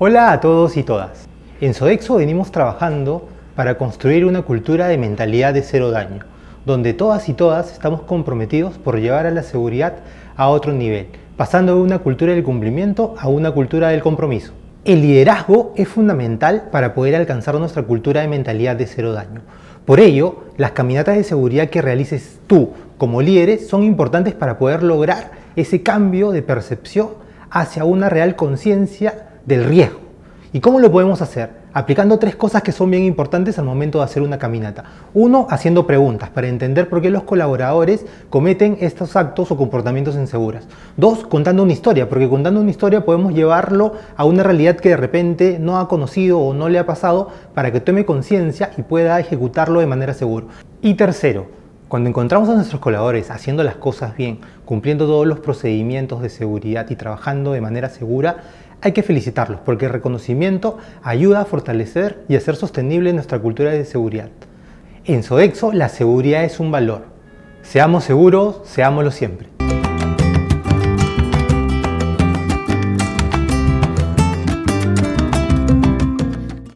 Hola a todos y todas. En Sodexo venimos trabajando para construir una cultura de mentalidad de cero daño, donde todas y todas estamos comprometidos por llevar a la seguridad a otro nivel, pasando de una cultura del cumplimiento a una cultura del compromiso. El liderazgo es fundamental para poder alcanzar nuestra cultura de mentalidad de cero daño. Por ello, las caminatas de seguridad que realices tú como líderes son importantes para poder lograr ese cambio de percepción hacia una real conciencia del riesgo. ¿Y cómo lo podemos hacer? Aplicando tres cosas que son bien importantes al momento de hacer una caminata. Uno, haciendo preguntas para entender por qué los colaboradores cometen estos actos o comportamientos inseguros. Dos, contando una historia, porque contando una historia podemos llevarlo a una realidad que de repente no ha conocido o no le ha pasado para que tome conciencia y pueda ejecutarlo de manera segura. Y tercero, cuando encontramos a nuestros colaboradores haciendo las cosas bien, cumpliendo todos los procedimientos de seguridad y trabajando de manera segura, hay que felicitarlos porque el reconocimiento ayuda a fortalecer y hacer sostenible nuestra cultura de seguridad. En Sodexo la seguridad es un valor. Seamos seguros, seámoslo siempre.